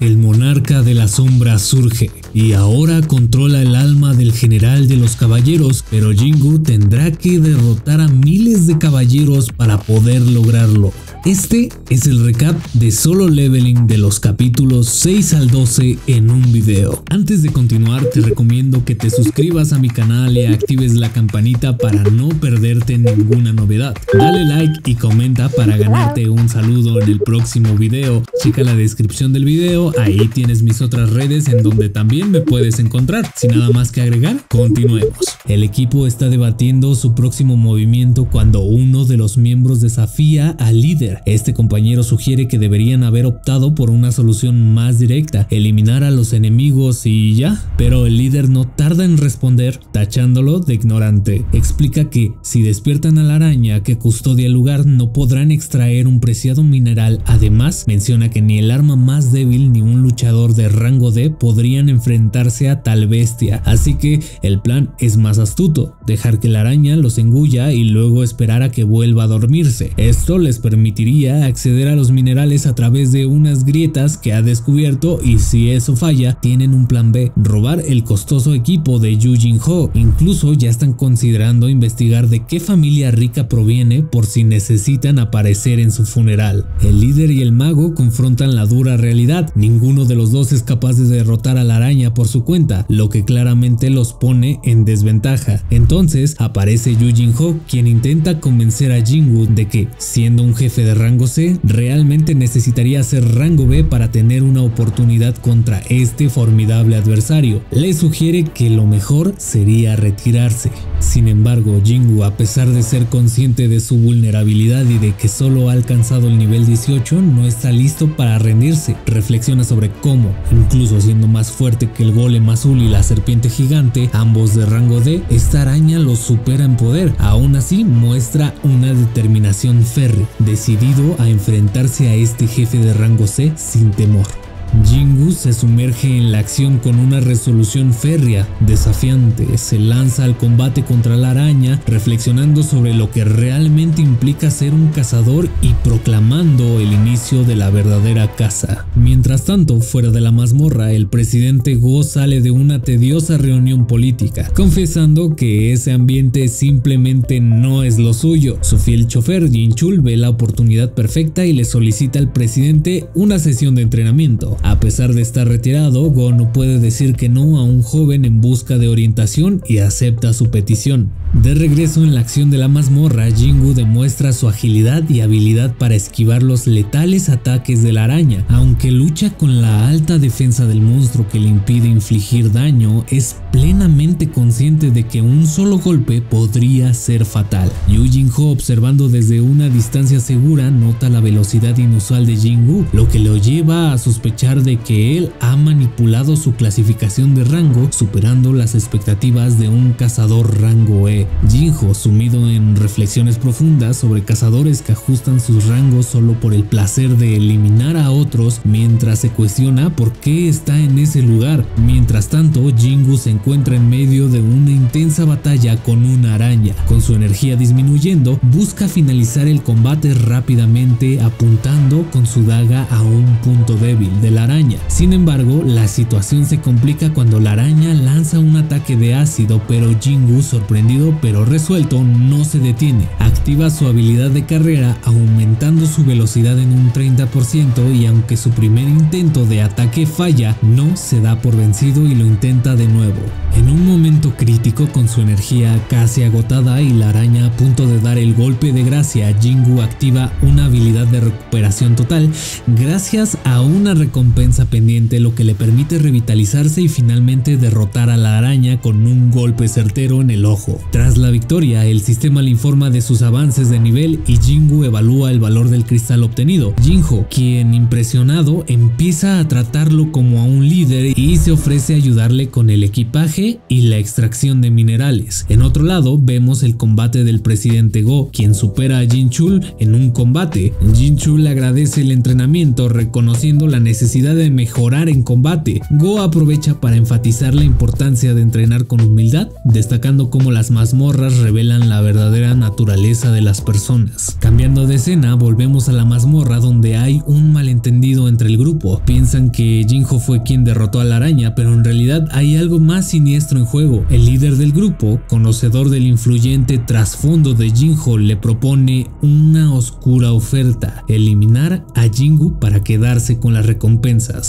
el monarca de la sombra surge y ahora controla el alma del general de los caballeros, pero Jingu tendrá que derrotar a miles de caballeros para poder lograrlo. Este es el recap de solo leveling de los capítulos 6 al 12 en un video. Antes de continuar te recomiendo que te suscribas a mi canal y actives la campanita para no perderte ninguna novedad. Dale like y comenta para ganarte un saludo en el próximo video. Checa la descripción del video, ahí tienes mis otras redes en donde también me puedes encontrar. Sin nada más que agregar, continuemos. El equipo está debatiendo su próximo movimiento cuando uno de los miembros desafía al líder este compañero sugiere que deberían haber optado por una solución más directa, eliminar a los enemigos y ya, pero el líder no tarda en responder, tachándolo de ignorante. Explica que si despiertan a la araña que custodia el lugar no podrán extraer un preciado mineral, además menciona que ni el arma más débil ni un luchador de rango D podrían enfrentarse a tal bestia, así que el plan es más astuto, dejar que la araña los engulla y luego esperar a que vuelva a dormirse. Esto les permite acceder a los minerales a través de unas grietas que ha descubierto y si eso falla, tienen un plan B, robar el costoso equipo de Yu Jin Ho. Incluso ya están considerando investigar de qué familia rica proviene por si necesitan aparecer en su funeral. El líder y el mago confrontan la dura realidad, ninguno de los dos es capaz de derrotar a la araña por su cuenta, lo que claramente los pone en desventaja. Entonces aparece Yu Jin Ho, quien intenta convencer a Jinwoo de que, siendo un jefe de de rango C, realmente necesitaría ser rango B para tener una oportunidad contra este formidable adversario. Le sugiere que lo mejor sería retirarse. Sin embargo, Jingu, a pesar de ser consciente de su vulnerabilidad y de que solo ha alcanzado el nivel 18, no está listo para rendirse. Reflexiona sobre cómo, incluso siendo más fuerte que el golem azul y la serpiente gigante, ambos de rango D, esta araña lo supera en poder. Aún así, muestra una determinación férrea, decidido a enfrentarse a este jefe de rango C sin temor. Jingu se sumerge en la acción con una resolución férrea, desafiante, se lanza al combate contra la araña, reflexionando sobre lo que realmente implica ser un cazador y proclamando el inicio de la verdadera caza. Mientras tanto, fuera de la mazmorra, el presidente Go sale de una tediosa reunión política, confesando que ese ambiente simplemente no es lo suyo. Su fiel chofer Jin Chul ve la oportunidad perfecta y le solicita al presidente una sesión de entrenamiento. A pesar de estar retirado, Go no puede decir que no a un joven en busca de orientación y acepta su petición. De regreso en la acción de la mazmorra, Jingu demuestra su agilidad y habilidad para esquivar los letales ataques de la araña. Aunque lucha con la alta defensa del monstruo que le impide infligir daño, es plenamente consciente de que un solo golpe podría ser fatal. Yu Jin-ho observando desde una distancia segura nota la velocidad inusual de Jingu, lo que lo lleva a sospechar de que él ha manipulado su clasificación de rango, superando las expectativas de un cazador rango E. Jinho, sumido en reflexiones profundas sobre cazadores que ajustan sus rangos solo por el placer de eliminar a otros, mientras se cuestiona por qué está en ese lugar. Mientras tanto, Jingu se encuentra en medio de una intensa batalla con una araña. Con su energía disminuyendo, busca finalizar el combate rápidamente apuntando con su daga a un punto débil de la araña. Sin embargo, la situación se complica cuando la araña lanza un ataque de ácido, pero Jingu sorprendido pero resuelto no se detiene. Activa su habilidad de carrera aumentando su velocidad en un 30% y aunque su primer intento de ataque falla, no se da por vencido y lo intenta de nuevo. En un momento crítico con su energía casi agotada y la araña a punto de dar el golpe de gracia, Jingu activa una habilidad de recuperación total gracias a una recompensa pendiente lo que le permite revitalizarse y finalmente derrotar a la araña con un golpe certero en el ojo. Tras la victoria, el sistema le informa de sus avances de nivel y Jingu evalúa el valor del cristal obtenido. Jinho, quien impresionado empieza a tratarlo como a un líder y se ofrece a ayudarle con el equipaje y la extracción de minerales. En otro lado vemos el combate del presidente Go, quien supera a Jin Chul en un combate. Jin Chul agradece el entrenamiento reconociendo la necesidad de mejorar en combate. Go aprovecha para enfatizar la importancia de entrenar con humildad, destacando cómo las mazmorras revelan la verdadera naturaleza de las personas. Cambiando de escena, volvemos a la mazmorra donde hay un malentendido entre el grupo. Piensan que Jinho fue quien derrotó a la araña, pero en realidad hay algo más siniestro en juego. El líder del grupo, conocedor del influyente trasfondo de Jinho, le propone una oscura oferta, eliminar a Jingu para quedarse con las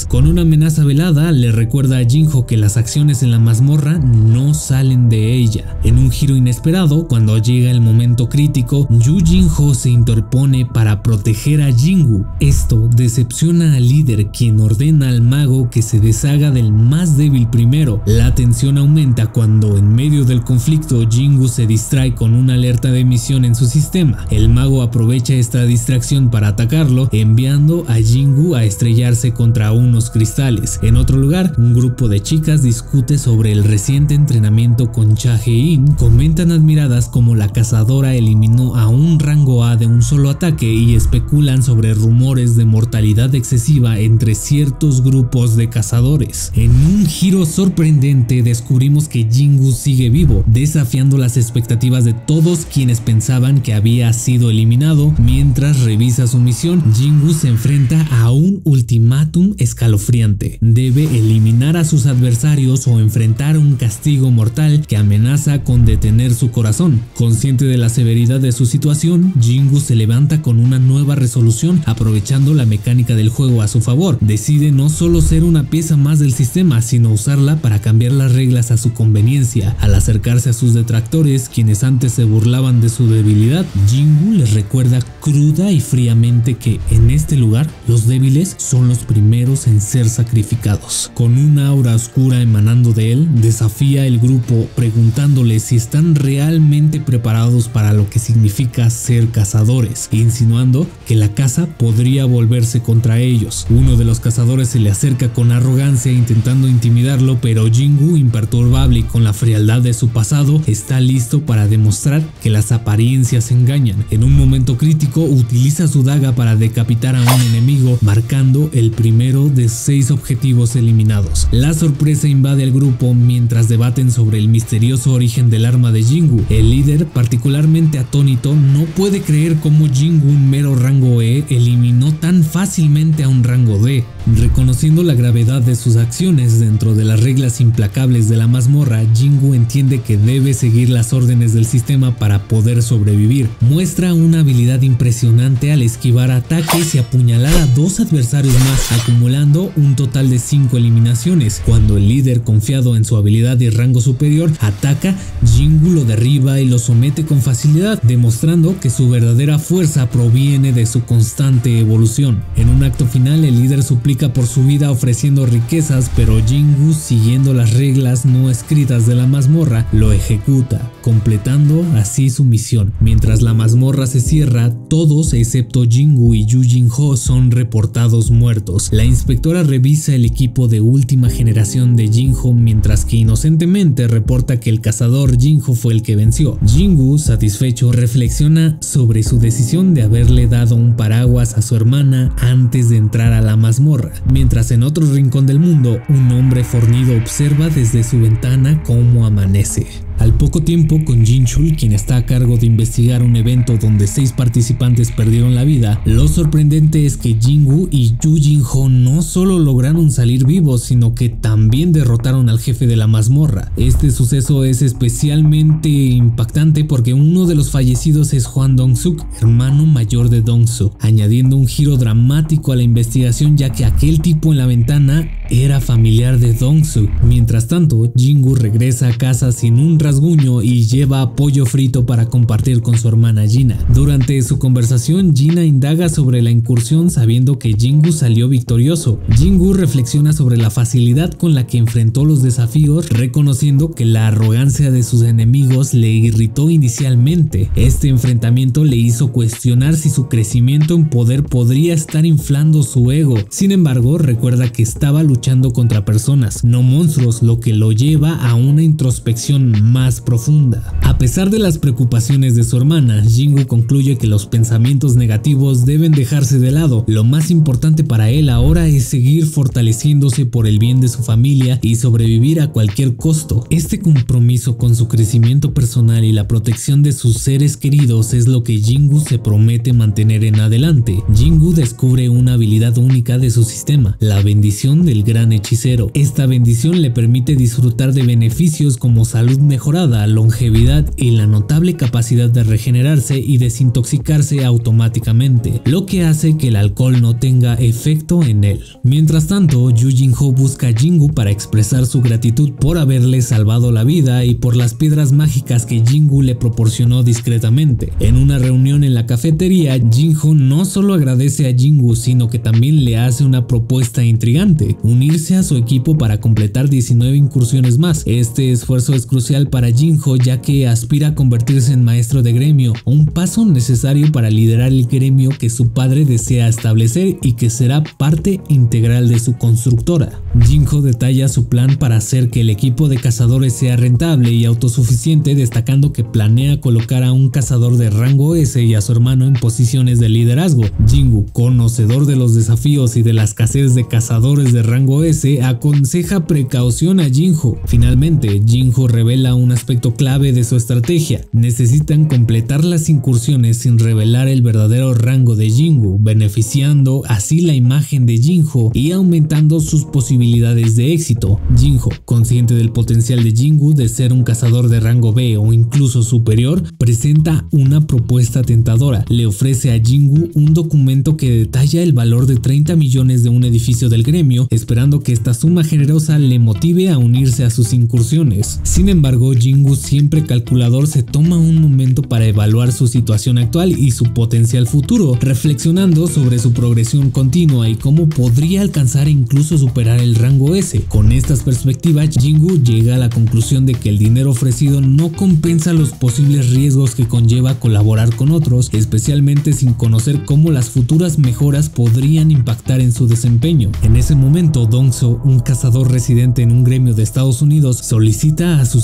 Con una amenaza velada, le recuerda a Jinho que las acciones en la mazmorra no salen de ella. En un giro inesperado, cuando llega el momento crítico, Yu Jinho se interpone para proteger a Jingu. Esto decepciona al líder, quien ordena al mago que se deshaga del más débil primero. La tensión aumenta cuando en medio del conflicto Jingu se distrae con una alerta de misión en su sistema. El mago aprovecha esta distracción para atacarlo, enviando a Jingu a estrellarse contra unos cristales. En otro lugar, un grupo de chicas discute sobre el reciente entrenamiento con Cha Hei-in. Comentan admiradas como la cazadora eliminó a un rango A de un solo ataque y especulan sobre rumores de mortalidad excesiva entre ciertos grupos de cazadores. En un giro sorprendente descubrimos que Jingu sigue vivo, desafiando las expectativas de todos quienes pensaban que había sido eliminado. Mientras revisa su misión, Jingu se enfrenta a un ultimátum escalofriante. Debe eliminar a sus adversarios o enfrentar un castigo mortal que amenaza con detener su corazón. Consciente de la severidad de su situación, Jingu se levanta con una nueva resolución aprovechando la mecánica del juego a su favor. Decide no solo ser una pieza más del sistema, sino usarla para cambiar las reglas a su conveniencia. Al acercarse a sus detractores, quienes antes se burlaban de su debilidad, Jingu les recuerda cruda y fríamente que en este lugar los débiles son los primeros en ser sacrificados. Con una aura oscura emanando de él, desafía el grupo preguntándole si están realmente preparados para lo que significa ser cazadores, insinuando que la caza podría volverse contra ellos. Uno de los cazadores se le acerca con arrogancia intentando intimidarlo, pero Jingu, imperturbable y con la frialdad de su pasado, está listo para demostrar que las apariencias engañan. En un momento crítico utiliza su daga para decapitar a un enemigo, marcando el primero de seis objetivos eliminados. La sorpresa invade al grupo mientras debaten sobre el misterioso origen del arma de Jingu. El líder, particularmente atónito, no puede creer cómo Jingu, un mero rango E, eliminó tan fácilmente a un rango D. Reconociendo la gravedad de sus acciones dentro de las reglas implacables de la mazmorra, Jingu entiende que debe seguir las órdenes del sistema para poder sobrevivir. Muestra una habilidad impresionante al esquivar ataques y apuñalar a dos adversarios más, acumulando un total de 5 eliminaciones. Cuando el líder, confiado en su habilidad y rango superior, ataca, Jingu lo derriba y lo somete con facilidad, demostrando que su verdadera fuerza proviene de su constante evolución. En un acto final, el líder suplica por su vida ofreciendo riquezas, pero Jingu, siguiendo las reglas no escritas de la mazmorra, lo ejecuta, completando así su misión. Mientras la mazmorra se cierra, todos excepto Jingu y Yu Jinho son reportados muertos. La inspectora revisa el equipo de última generación de Jinho mientras que inocentemente reporta que el cazador Jinho fue el que venció. Jingu, satisfecho, reflexiona sobre su decisión de haberle dado un paraguas a su hermana antes de entrar a la mazmorra, mientras en otro rincón del mundo un hombre fornido observa desde su ventana cómo amanece. Al poco tiempo, con Jin Chul, quien está a cargo de investigar un evento donde seis participantes perdieron la vida, lo sorprendente es que Jingu y Yu Jinho no solo lograron salir vivos, sino que también derrotaron al jefe de la mazmorra. Este suceso es especialmente impactante porque uno de los fallecidos es Juan Dong-suk, hermano mayor de Dong-soo, añadiendo un giro dramático a la investigación ya que aquel tipo en la ventana era familiar de Dong-soo. Mientras tanto, Jingu regresa a casa sin un y lleva pollo frito para compartir con su hermana Gina. Durante su conversación, Gina indaga sobre la incursión sabiendo que Jingu salió victorioso. Jingu reflexiona sobre la facilidad con la que enfrentó los desafíos, reconociendo que la arrogancia de sus enemigos le irritó inicialmente. Este enfrentamiento le hizo cuestionar si su crecimiento en poder podría estar inflando su ego. Sin embargo, recuerda que estaba luchando contra personas, no monstruos, lo que lo lleva a una introspección más profunda. A pesar de las preocupaciones de su hermana, Jingu concluye que los pensamientos negativos deben dejarse de lado. Lo más importante para él ahora es seguir fortaleciéndose por el bien de su familia y sobrevivir a cualquier costo. Este compromiso con su crecimiento personal y la protección de sus seres queridos es lo que Jingu se promete mantener en adelante. Jingu descubre una habilidad única de su sistema, la bendición del gran hechicero. Esta bendición le permite disfrutar de beneficios como salud mejorada, longevidad y la notable capacidad de regenerarse y desintoxicarse automáticamente, lo que hace que el alcohol no tenga efecto en él. Mientras tanto, Yu Ho busca a Jingu para expresar su gratitud por haberle salvado la vida y por las piedras mágicas que Jingu le proporcionó discretamente. En una reunión en la cafetería, Jinho no solo agradece a Jingu, sino que también le hace una propuesta intrigante, unirse a su equipo para completar 19 incursiones más. Este esfuerzo es crucial para Jinho ya que aspira a convertirse en maestro de gremio, un paso necesario para liderar el gremio que su padre desea establecer y que será parte integral de su constructora. Jinho detalla su plan para hacer que el equipo de cazadores sea rentable y autosuficiente, destacando que planea colocar a un cazador de rango S y a su hermano en posiciones de liderazgo. Jingu, conocedor de los desafíos y de la escasez de cazadores de rango S, aconseja precaución a Jinho. Finalmente, Jinho revela un aspecto clave de su estrategia. Necesitan completar las incursiones sin revelar el verdadero rango de Jingu, beneficiando así la imagen de Jinho y aumentando sus posibilidades de éxito. Jinho, consciente del potencial de Jingu de ser un cazador de rango B o incluso superior, presenta una propuesta tentadora. Le ofrece a Jingu un documento que detalla el valor de 30 millones de un edificio del gremio, esperando que esta suma generosa le motive a unirse a sus incursiones. Sin embargo, Jingu, siempre calculador, se toma un momento para evaluar su situación actual y su potencial futuro, reflexionando sobre su progresión continua y cómo podría alcanzar e incluso superar el rango S. Con estas perspectivas, Jingu llega a la conclusión de que el dinero ofrecido no compensa los posibles riesgos que conlleva colaborar con otros, especialmente sin conocer cómo las futuras mejoras podrían impactar en su desempeño. En ese momento, Dongso, un cazador residente en un gremio de Estados Unidos, solicita a su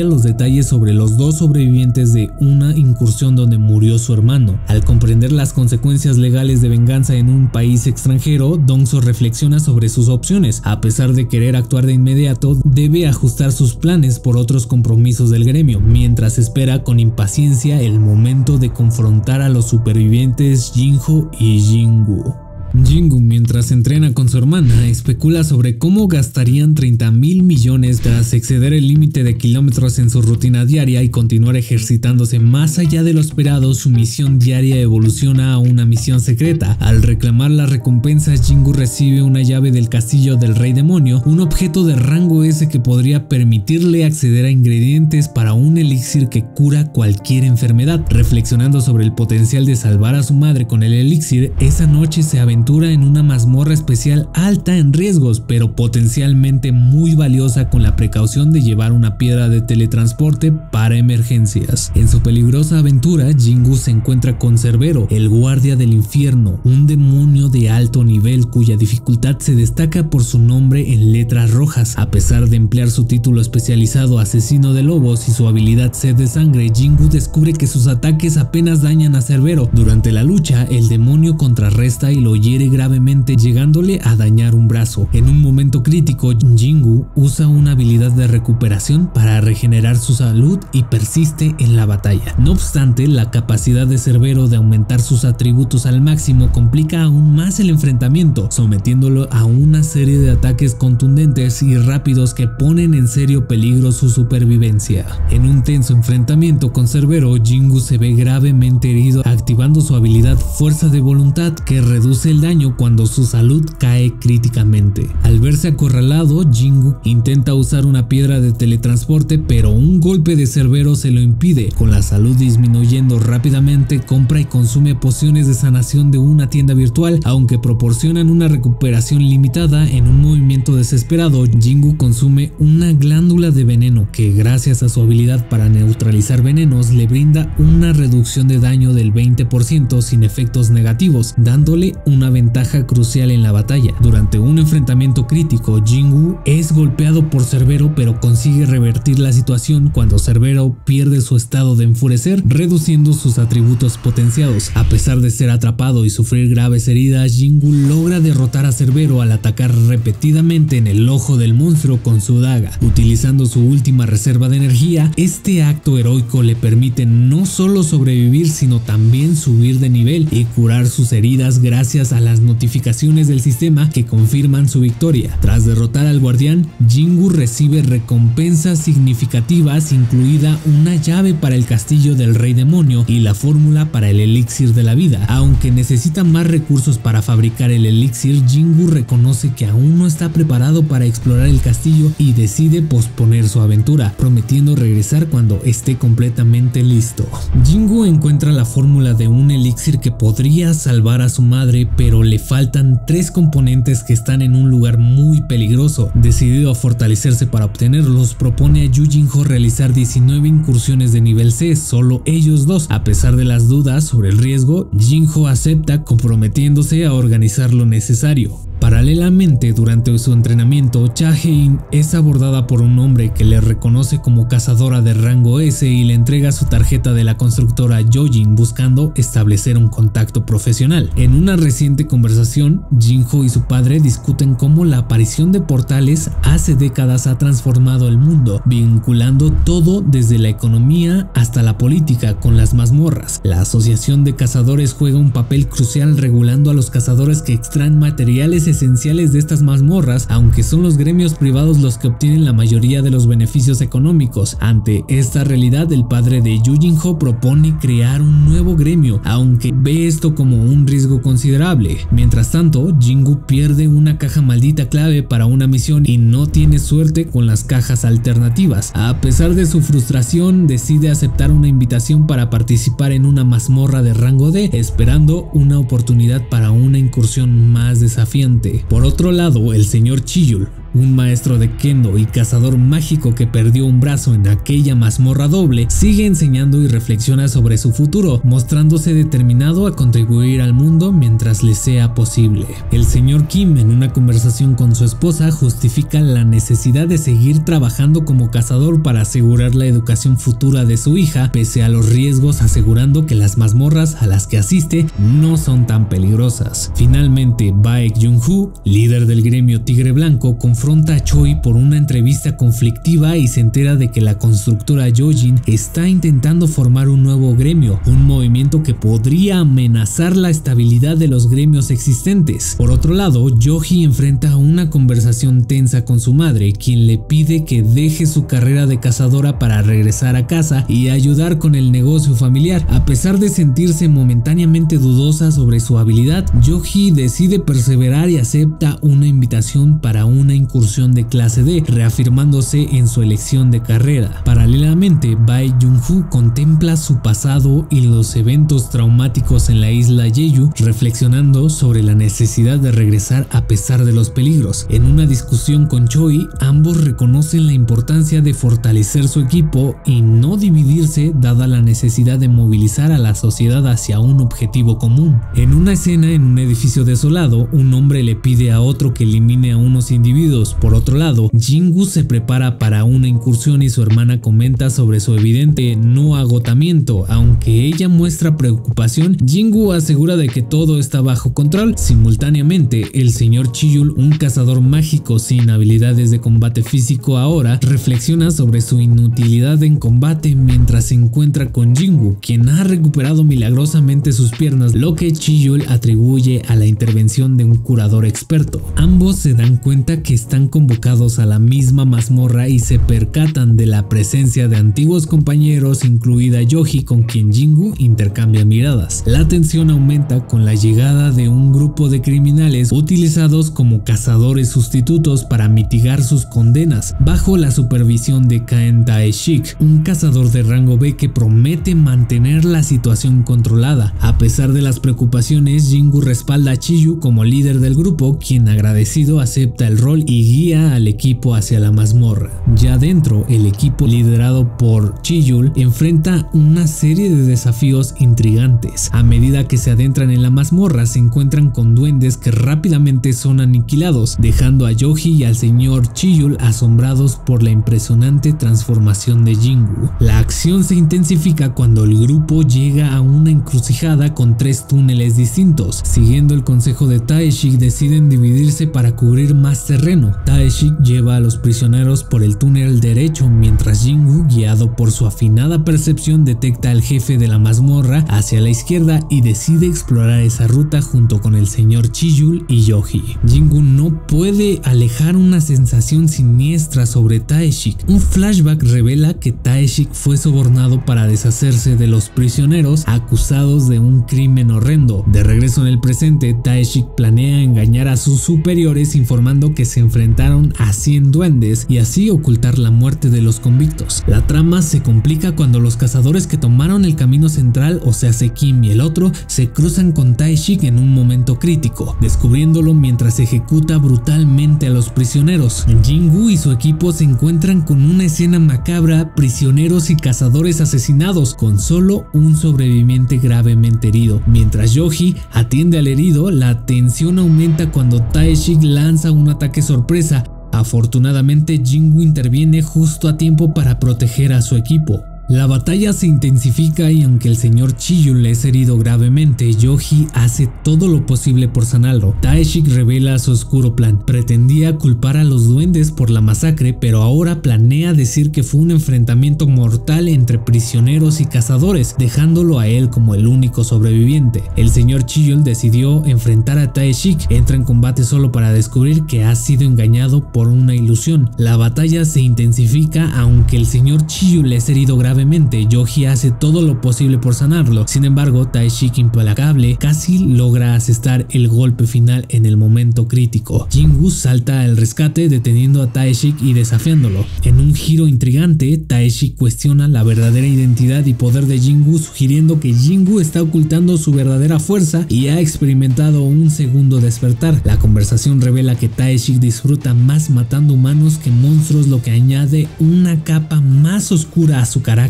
los detalles sobre los dos sobrevivientes de una incursión donde murió su hermano. Al comprender las consecuencias legales de venganza en un país extranjero, Dongso reflexiona sobre sus opciones. A pesar de querer actuar de inmediato, debe ajustar sus planes por otros compromisos del gremio, mientras espera con impaciencia el momento de confrontar a los supervivientes Jinho y Jingu. Jingu, mientras entrena con su hermana, especula sobre cómo gastarían 30 mil millones tras exceder el límite de kilómetros en su rutina diaria y continuar ejercitándose más allá de lo esperado. Su misión diaria evoluciona a una misión secreta. Al reclamar las recompensas, Jingu recibe una llave del castillo del rey demonio, un objeto de rango S que podría permitirle acceder a ingredientes para un elixir que cura cualquier enfermedad. Reflexionando sobre el potencial de salvar a su madre con el elixir, esa noche se aventó en una mazmorra especial alta en riesgos, pero potencialmente muy valiosa con la precaución de llevar una piedra de teletransporte para emergencias. En su peligrosa aventura, Jingu se encuentra con Cerbero, el guardia del infierno, un demonio de alto nivel cuya dificultad se destaca por su nombre en letras rojas. A pesar de emplear su título especializado asesino de lobos y su habilidad sed de sangre, Jingu descubre que sus ataques apenas dañan a Cerbero. Durante la lucha, el demonio contrarresta y lo lleva gravemente llegándole a dañar un brazo. En un momento crítico, Jingu usa una habilidad de recuperación para regenerar su salud y persiste en la batalla. No obstante, la capacidad de Cerbero de aumentar sus atributos al máximo complica aún más el enfrentamiento, sometiéndolo a una serie de ataques contundentes y rápidos que ponen en serio peligro su supervivencia. En un tenso enfrentamiento con Cerbero, Jingu se ve gravemente herido activando su habilidad Fuerza de Voluntad que reduce el daño cuando su salud cae críticamente. Al verse acorralado, Jingu intenta usar una piedra de teletransporte, pero un golpe de Cerbero se lo impide. Con la salud disminuyendo rápidamente, compra y consume pociones de sanación de una tienda virtual, aunque proporcionan una recuperación limitada en un movimiento desesperado. Jingu consume una glándula de veneno que, gracias a su habilidad para neutralizar venenos, le brinda una reducción de daño del 20% sin efectos negativos, dándole una ventaja crucial en la batalla. Durante un enfrentamiento crítico, Jingu es golpeado por Cerbero pero consigue revertir la situación cuando Cerbero pierde su estado de enfurecer, reduciendo sus atributos potenciados. A pesar de ser atrapado y sufrir graves heridas, Jingu logra derrotar a Cerbero al atacar repetidamente en el ojo del monstruo con su daga. Utilizando su última reserva de energía, este acto heroico le permite no solo sobrevivir sino también subir de nivel y curar sus heridas gracias a las notificaciones del sistema que confirman su victoria. Tras derrotar al guardián, Jingu recibe recompensas significativas incluida una llave para el castillo del rey demonio y la fórmula para el elixir de la vida. Aunque necesita más recursos para fabricar el elixir, Jingu reconoce que aún no está preparado para explorar el castillo y decide posponer su aventura, prometiendo regresar cuando esté completamente listo. Jingu encuentra la fórmula de un elixir que podría salvar a su madre, pero le faltan tres componentes que están en un lugar muy peligroso. Decidido a fortalecerse para obtenerlos, propone a Yujinho realizar 19 incursiones de nivel C, solo ellos dos. A pesar de las dudas sobre el riesgo, Jinho acepta comprometiéndose a organizar lo necesario. Paralelamente, durante su entrenamiento, Chahein es abordada por un hombre que le reconoce como cazadora de rango S y le entrega su tarjeta de la constructora Yojin buscando establecer un contacto profesional. En una reciente conversación, Jinho y su padre discuten cómo la aparición de portales hace décadas ha transformado el mundo, vinculando todo desde la economía hasta la política con las mazmorras. La Asociación de Cazadores juega un papel crucial regulando a los cazadores que extraen materiales esenciales de estas mazmorras, aunque son los gremios privados los que obtienen la mayoría de los beneficios económicos. Ante esta realidad, el padre de Yujinho propone crear un nuevo gremio, aunque ve esto como un riesgo considerable. Mientras tanto, Jingu pierde una caja maldita clave para una misión y no tiene suerte con las cajas alternativas. A pesar de su frustración, decide aceptar una invitación para participar en una mazmorra de rango D, esperando una oportunidad para una incursión más desafiante. Por otro lado, el señor Chiyul un maestro de kendo y cazador mágico que perdió un brazo en aquella mazmorra doble, sigue enseñando y reflexiona sobre su futuro, mostrándose determinado a contribuir al mundo mientras le sea posible. El señor Kim en una conversación con su esposa justifica la necesidad de seguir trabajando como cazador para asegurar la educación futura de su hija, pese a los riesgos asegurando que las mazmorras a las que asiste no son tan peligrosas. Finalmente, Baek Jung-hoo, líder del gremio Tigre Blanco, a Choi por una entrevista conflictiva y se entera de que la constructora Yojin está intentando formar un nuevo gremio, un movimiento que podría amenazar la estabilidad de los gremios existentes. Por otro lado, Yoji enfrenta una conversación tensa con su madre, quien le pide que deje su carrera de cazadora para regresar a casa y ayudar con el negocio familiar. A pesar de sentirse momentáneamente dudosa sobre su habilidad, Yoji decide perseverar y acepta una invitación para una incursión de clase D, reafirmándose en su elección de carrera. Paralelamente, Bai Jung-hoo contempla su pasado y los eventos traumáticos en la isla Jeju, reflexionando sobre la necesidad de regresar a pesar de los peligros. En una discusión con Choi, ambos reconocen la importancia de fortalecer su equipo y no dividirse dada la necesidad de movilizar a la sociedad hacia un objetivo común. En una escena en un edificio desolado, un hombre le pide a otro que elimine a unos individuos por otro lado, Jingu se prepara para una incursión y su hermana comenta sobre su evidente no agotamiento. Aunque ella muestra preocupación, Jingu asegura de que todo está bajo control. Simultáneamente, el señor Chiyul, un cazador mágico sin habilidades de combate físico ahora, reflexiona sobre su inutilidad en combate mientras se encuentra con Jingu, quien ha recuperado milagrosamente sus piernas, lo que Chiyul atribuye a la intervención de un curador experto. Ambos se dan cuenta que están convocados a la misma mazmorra y se percatan de la presencia de antiguos compañeros, incluida Yoji, con quien Jingu intercambia miradas. La tensión aumenta con la llegada de un grupo de criminales utilizados como cazadores sustitutos para mitigar sus condenas, bajo la supervisión de Kaen Dae-shik, un cazador de rango B que promete mantener la situación controlada. A pesar de las preocupaciones, Jingu respalda a Chiyu como líder del grupo, quien agradecido acepta el rol y guía al equipo hacia la mazmorra. Ya dentro, el equipo liderado por Chiyul enfrenta una serie de desafíos intrigantes. A medida que se adentran en la mazmorra se encuentran con duendes que rápidamente son aniquilados, dejando a Yoji y al señor Chiyul asombrados por la impresionante transformación de Jingu. La acción se intensifica cuando el grupo llega a una encrucijada con tres túneles distintos. Siguiendo el consejo de Taeshik deciden dividirse para cubrir más terreno. Taeshik lleva a los prisioneros por el túnel derecho mientras Jingu, guiado por su afinada percepción, detecta al jefe de la mazmorra hacia la izquierda y decide explorar esa ruta junto con el señor Chiyul y Yoji. Jingu no puede alejar una sensación siniestra sobre Taeshik. Un flashback revela que Taeshik fue sobornado para deshacerse de los prisioneros acusados de un crimen horrendo. De regreso en el presente, Taeshik planea engañar a sus superiores informando que se enfrentaron a 100 duendes y así ocultar la muerte de los convictos. La trama se complica cuando los cazadores que tomaron el camino central, o sea Kim y el otro, se cruzan con Taeshik en un momento crítico, descubriéndolo mientras ejecuta brutalmente a los prisioneros. Jingu y su equipo se encuentran con una escena macabra, prisioneros y cazadores asesinados, con solo un sobreviviente gravemente herido. Mientras Yoji atiende al herido, la tensión aumenta cuando Taeshik lanza un ataque sorpresa. Afortunadamente, Jingu interviene justo a tiempo para proteger a su equipo. La batalla se intensifica y aunque el señor Chiyul es herido gravemente, Yoji hace todo lo posible por sanarlo. Taeshik revela su oscuro plan. Pretendía culpar a los duendes por la masacre, pero ahora planea decir que fue un enfrentamiento mortal entre prisioneros y cazadores, dejándolo a él como el único sobreviviente. El señor Chiyul decidió enfrentar a Taeshik, entra en combate solo para descubrir que ha sido engañado por una ilusión. La batalla se intensifica aunque el señor Chiyul es herido gravemente gravemente, Yoji hace todo lo posible por sanarlo. Sin embargo, Taeshik implacable casi logra asestar el golpe final en el momento crítico. Jingu salta al rescate deteniendo a Taeshik y desafiándolo. En un giro intrigante, Taeshik cuestiona la verdadera identidad y poder de Jingu sugiriendo que Jingu está ocultando su verdadera fuerza y ha experimentado un segundo despertar. La conversación revela que Taeshik disfruta más matando humanos que monstruos lo que añade una capa más oscura a su carácter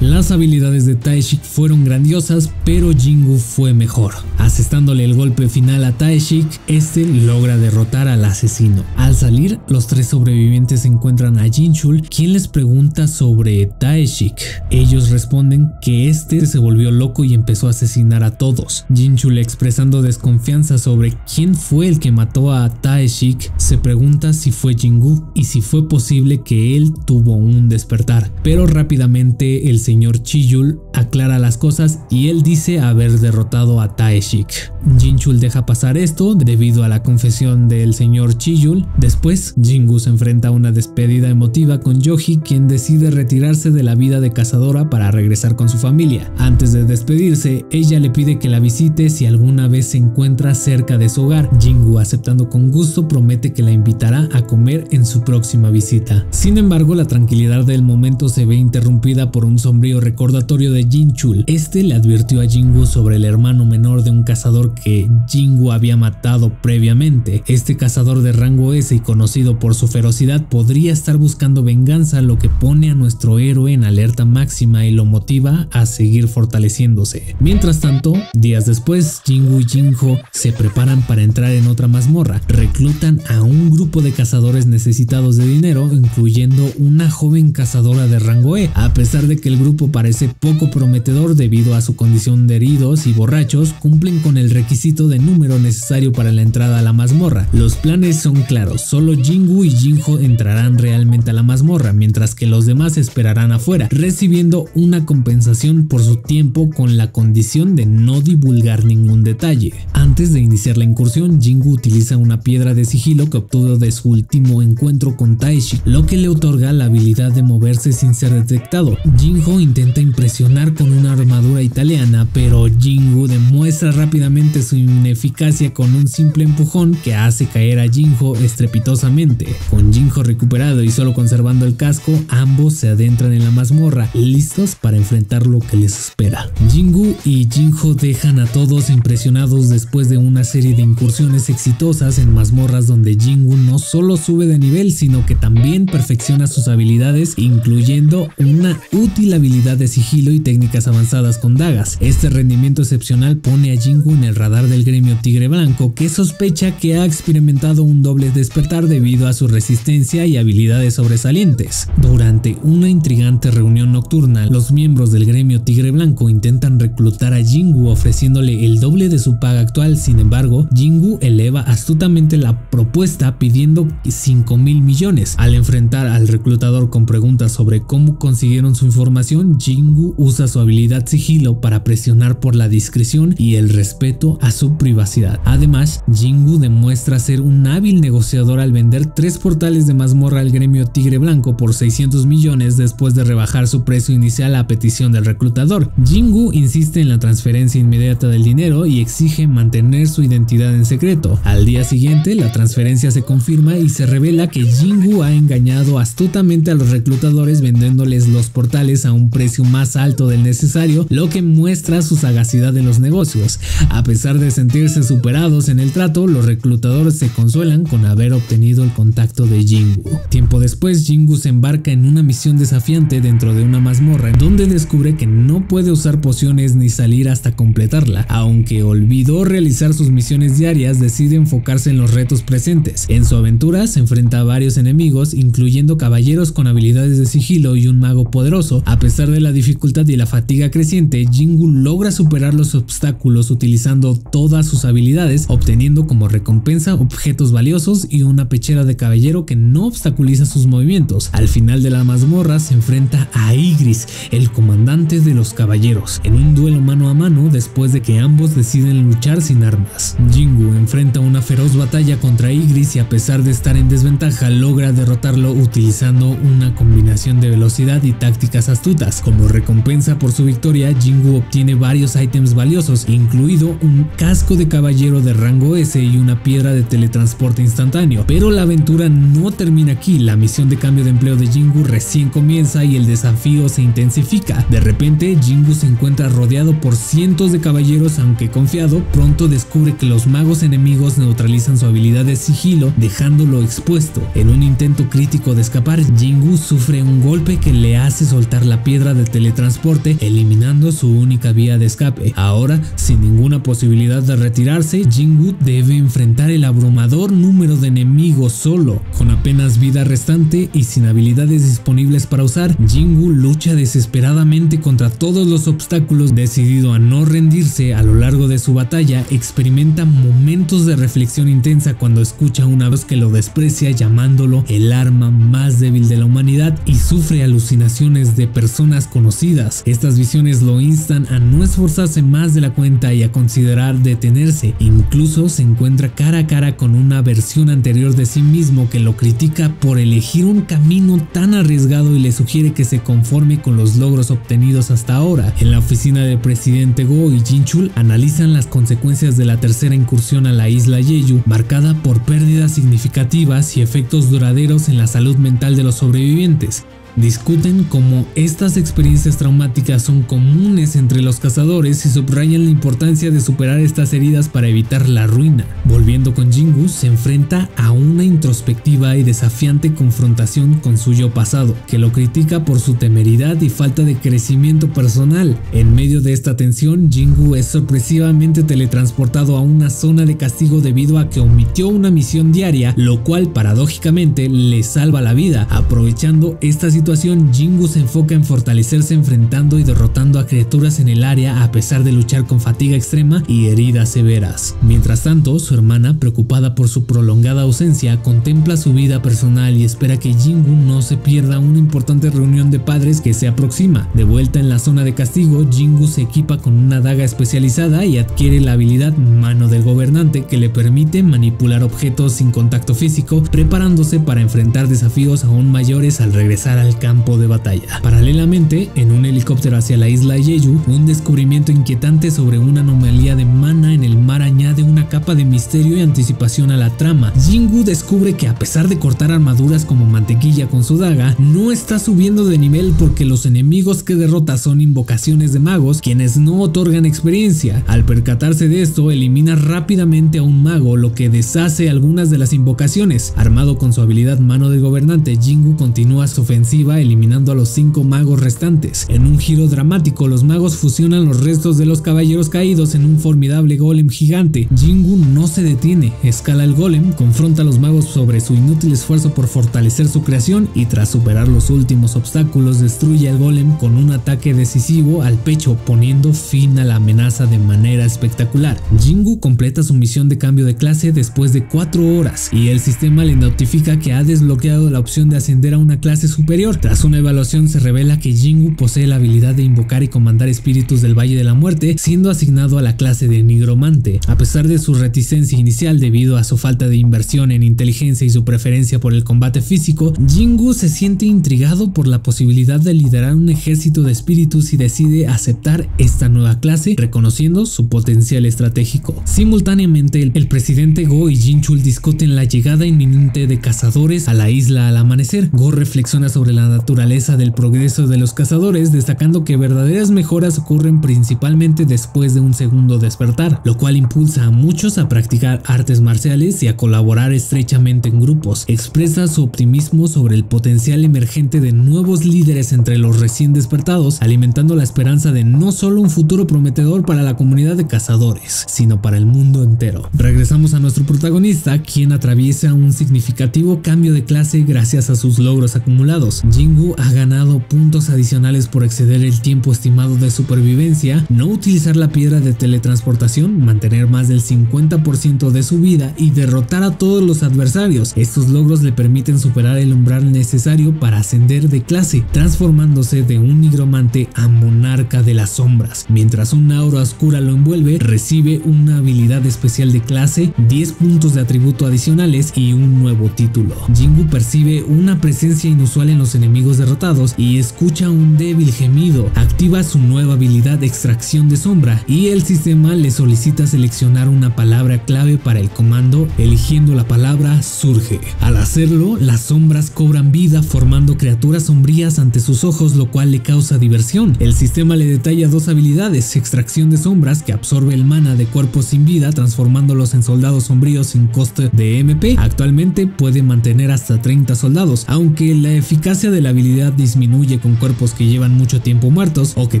las habilidades de Taeshik fueron grandiosas, pero Jingu fue mejor. Asestándole el golpe final a Taeshik, este logra derrotar al asesino. Al salir, los tres sobrevivientes encuentran a Jinchul, quien les pregunta sobre Taeshik. Ellos responden que este se volvió loco y empezó a asesinar a todos. Jinchul expresando desconfianza sobre quién fue el que mató a Taeshik, se pregunta si fue Jingu y si fue posible que él tuvo un despertar, pero rápidamente el señor Chiyul aclara las cosas y él dice haber derrotado a Taeshik. Jinchul deja pasar esto debido a la confesión del señor Chiyul. Después, Jingu se enfrenta a una despedida emotiva con Yoji, quien decide retirarse de la vida de cazadora para regresar con su familia. Antes de despedirse, ella le pide que la visite si alguna vez se encuentra cerca de su hogar. Jingu, aceptando con gusto, promete que la invitará a comer en su próxima visita. Sin embargo, la tranquilidad del momento se ve interrumpida por un sombrío recordatorio de Jinchul. Este le advirtió a Jingu sobre el hermano menor de un cazador que Jingu había matado previamente. Este cazador de rango S y conocido por su ferocidad podría estar buscando venganza, lo que pone a nuestro héroe en alerta máxima y lo motiva a seguir fortaleciéndose. Mientras tanto, días después, Jingu y Jinho se preparan para entrar en otra mazmorra. Reclutan a un grupo de cazadores necesitados de dinero, incluyendo una joven cazadora de rango E. A pesar de que el grupo parece poco prometedor debido a su condición de heridos y borrachos, cumplen con el requisito de número necesario para la entrada a la mazmorra. Los planes son claros, solo Jingu y Jinho entrarán realmente a la mazmorra, mientras que los demás esperarán afuera, recibiendo una compensación por su tiempo con la condición de no divulgar ningún detalle. Antes de iniciar la incursión, Jingu utiliza una piedra de sigilo que obtuvo de su último encuentro con Taishi, lo que le otorga la habilidad de moverse sin ser detectado. Jinho intenta impresionar con una armadura italiana, pero Jingu demuestra rápidamente su ineficacia con un simple empujón que hace caer a Jinho estrepitosamente. Con Jinho recuperado y solo conservando el casco, ambos se adentran en la mazmorra, listos para enfrentar lo que les espera. Jingu y Jinho dejan a todos impresionados después de una serie de incursiones exitosas en mazmorras donde Jingu no solo sube de nivel, sino que también perfecciona sus habilidades, incluyendo una útil habilidad de sigilo y técnicas avanzadas con dagas. Este rendimiento excepcional pone a Jingu en el radar del gremio Tigre Blanco, que sospecha que ha experimentado un doble despertar debido a su resistencia y habilidades sobresalientes. Durante una intrigante reunión nocturna, los miembros del gremio Tigre Blanco intentan reclutar a Jingu ofreciéndole el doble de su paga actual, sin embargo, Jingu eleva astutamente la propuesta pidiendo 5 mil millones. Al enfrentar al reclutador con preguntas sobre cómo consiguieron su información, Jingu usa su habilidad sigilo para presionar por la discreción y el respeto a su privacidad. Además, Jingu demuestra ser un hábil negociador al vender tres portales de mazmorra al gremio Tigre Blanco por 600 millones después de rebajar su precio inicial a petición del reclutador. Jingu insiste en la transferencia inmediata del dinero y exige mantener su identidad en secreto. Al día siguiente, la transferencia se confirma y se revela que Jingu ha engañado astutamente a los reclutadores vendiéndoles los portales a un precio más alto del necesario, lo que muestra su sagacidad en los negocios. A pesar de sentirse superados en el trato, los reclutadores se consuelan con haber obtenido el contacto de Jingu. Tiempo después, Jingu se embarca en una misión desafiante dentro de una mazmorra, donde descubre que no puede usar pociones ni salir hasta completarla. Aunque olvidó realizar sus misiones diarias, decide enfocarse en los retos presentes. En su aventura se enfrenta a varios enemigos, incluyendo caballeros con habilidades de sigilo y un mago poderoso. A pesar de la dificultad y la fatiga creciente, Jingu logra superar los obstáculos utilizando todas sus habilidades, obteniendo como recompensa objetos valiosos y una pechera de caballero que no obstaculiza sus movimientos. Al final de la mazmorra se enfrenta a Igris, el comandante de los caballeros, en un duelo mano a mano después de que ambos deciden luchar sin armas. Jingu enfrenta una feroz batalla contra Igris y a pesar de estar en desventaja logra derrotarlo utilizando una combinación de velocidad y tácticas astutas. Como recompensa por su victoria, Jingu obtiene varios ítems valiosos, incluido un casco de caballero de rango S y una piedra de teletransporte instantáneo. Pero la aventura no termina aquí, la misión de cambio de empleo de Jingu recién comienza y el desafío se intensifica. De repente, Jingu se encuentra rodeado por cientos de caballeros, aunque confiado, pronto descubre que los magos enemigos neutralizan su habilidad de sigilo, dejándolo expuesto. En un intento crítico de escapar, Jingu sufre un golpe que le hace soltar la piedra de teletransporte, eliminando su única vía de escape. Ahora, sin ninguna posibilidad de retirarse, Jingu debe enfrentar el abrumador número de enemigos solo. Con apenas vida restante y sin habilidades disponibles para usar, Jingu lucha desesperadamente contra todos los obstáculos. Decidido a no rendirse a lo largo de su batalla, experimenta momentos de reflexión intensa cuando escucha una voz que lo desprecia llamándolo el arma más débil de la humanidad y sufre alucinaciones de personas conocidas. Estas visiones lo instan a no esforzarse más de la cuenta y a considerar detenerse. Incluso se encuentra cara a cara con una versión anterior de sí mismo que lo critica por elegir un camino tan arriesgado y le sugiere que se conforme con los logros obtenidos hasta ahora. En la oficina del presidente Go y Jinchul analizan las consecuencias de la tercera incursión a la isla Jeju, marcada por pérdidas significativas y efectos duraderos en la salud mental de los sobrevivientes. Discuten cómo estas experiencias traumáticas son comunes entre los cazadores y subrayan la importancia de superar estas heridas para evitar la ruina. Volviendo con Jingu, se enfrenta a una introspectiva y desafiante confrontación con su yo pasado, que lo critica por su temeridad y falta de crecimiento personal. En medio de esta tensión, Jingu es sorpresivamente teletransportado a una zona de castigo debido a que omitió una misión diaria, lo cual paradójicamente le salva la vida. Aprovechando esta situación, Jingu se enfoca en fortalecerse enfrentando y derrotando a criaturas en el área a pesar de luchar con fatiga extrema y heridas severas. Mientras tanto, su hermana, preocupada por su prolongada ausencia, contempla su vida personal y espera que Jingu no se pierda una importante reunión de padres que se aproxima. De vuelta en la zona de castigo, Jingu se equipa con una daga especializada y adquiere la habilidad Mano del Gobernante que le permite manipular objetos sin contacto físico, preparándose para enfrentar desafíos aún mayores al regresar al campo de batalla. Paralelamente, en un helicóptero hacia la isla Jeju, un descubrimiento inquietante sobre una anomalía de mana en el mar añade una capa de misterio y anticipación a la trama. Jingu descubre que a pesar de cortar armaduras como mantequilla con su daga, no está subiendo de nivel porque los enemigos que derrota son invocaciones de magos quienes no otorgan experiencia. Al percatarse de esto, elimina rápidamente a un mago, lo que deshace algunas de las invocaciones. Armado con su habilidad mano de gobernante, Jingu continúa su ofensiva eliminando a los cinco magos restantes. En un giro dramático, los magos fusionan los restos de los caballeros caídos en un formidable golem gigante. Jingu no se detiene, escala el golem, confronta a los magos sobre su inútil esfuerzo por fortalecer su creación y tras superar los últimos obstáculos destruye al golem con un ataque decisivo al pecho poniendo fin a la amenaza de manera espectacular. Jingu completa su misión de cambio de clase después de 4 horas y el sistema le notifica que ha desbloqueado la opción de ascender a una clase superior. Tras una evaluación se revela que Jingu posee la habilidad de invocar y comandar espíritus del Valle de la Muerte, siendo asignado a la clase de nigromante. A pesar de su reticencia inicial debido a su falta de inversión en inteligencia y su preferencia por el combate físico, Jingu se siente intrigado por la posibilidad de liderar un ejército de espíritus y decide aceptar esta nueva clase, reconociendo su potencial estratégico. Simultáneamente, el, presidente Go y Jinchul discuten la llegada inminente de cazadores a la isla al amanecer. Go reflexiona sobre la naturaleza del progreso de los cazadores, destacando que verdaderas mejoras ocurren principalmente después de un segundo despertar, lo cual impulsa a muchos a practicar artes marciales y a colaborar estrechamente en grupos. Expresa su optimismo sobre el potencial emergente de nuevos líderes entre los recién despertados, alimentando la esperanza de no solo un futuro prometedor para la comunidad de cazadores, sino para el mundo entero. Regresamos a nuestro protagonista, quien atraviesa un significativo cambio de clase gracias a sus logros acumulados. Jingu ha ganado puntos adicionales por exceder el tiempo estimado de supervivencia, no utilizar la piedra de teletransportación, mantener más del 50% de su vida y derrotar a todos los adversarios. Estos logros le permiten superar el umbral necesario para ascender de clase, transformándose de un nigromante a monarca de las sombras. Mientras un aura oscura lo envuelve, recibe una habilidad especial de clase, 10 puntos de atributo adicionales y un nuevo título. Jingu percibe una presencia inusual en los enemigos derrotados y escucha un débil gemido. Activa su nueva habilidad de extracción de sombra y el sistema le solicita seleccionar una palabra clave para el comando eligiendo la palabra surge. Al hacerlo, las sombras cobran vida formando criaturas sombrías ante sus ojos lo cual le causa diversión. El sistema le detalla dos habilidades, extracción de sombras que absorbe el mana de cuerpos sin vida transformándolos en soldados sombríos sin coste de MP. Actualmente puede mantener hasta 30 soldados, aunque la eficacia de la habilidad disminuye con cuerpos que llevan mucho tiempo muertos o que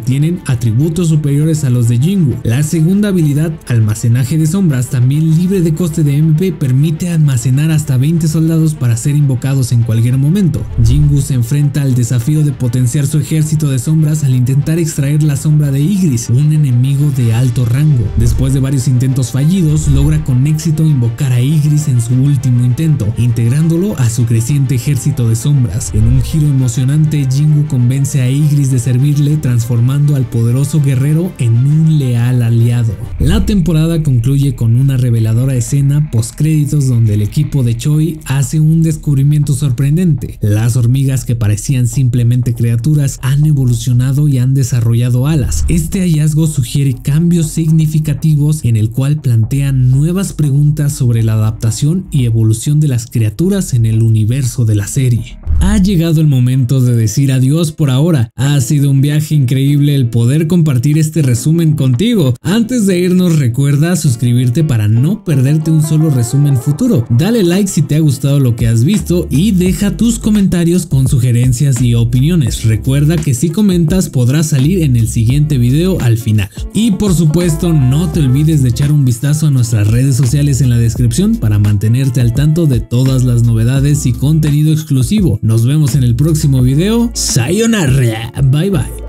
tienen atributos superiores a los de Jingu. La segunda habilidad, almacenaje de sombras, también libre de coste de MP, permite almacenar hasta 20 soldados para ser invocados en cualquier momento. Jingu se enfrenta al desafío de potenciar su ejército de sombras al intentar extraer la sombra de Igris, un enemigo de alto rango. Después de varios intentos fallidos, logra con éxito invocar a Igris en su último intento, integrándolo a su creciente ejército de sombras. En un emocionante, Jingu convence a Igris de servirle, transformando al poderoso guerrero en un leal aliado. La temporada concluye con una reveladora escena post-créditos donde el equipo de Choi hace un descubrimiento sorprendente. Las hormigas que parecían simplemente criaturas han evolucionado y han desarrollado alas. Este hallazgo sugiere cambios significativos en el cual plantean nuevas preguntas sobre la adaptación y evolución de las criaturas en el universo de la serie. Ha llegado el momento de decir adiós por ahora. Ha sido un viaje increíble el poder compartir este resumen contigo. Antes de irnos recuerda suscribirte para no perderte un solo resumen futuro. Dale like si te ha gustado lo que has visto y deja tus comentarios con sugerencias y opiniones. Recuerda que si comentas podrás salir en el siguiente video al final. Y por supuesto no te olvides de echar un vistazo a nuestras redes sociales en la descripción para mantenerte al tanto de todas las novedades y contenido exclusivo. Nos vemos en el próximo video. Sayonara. Bye bye.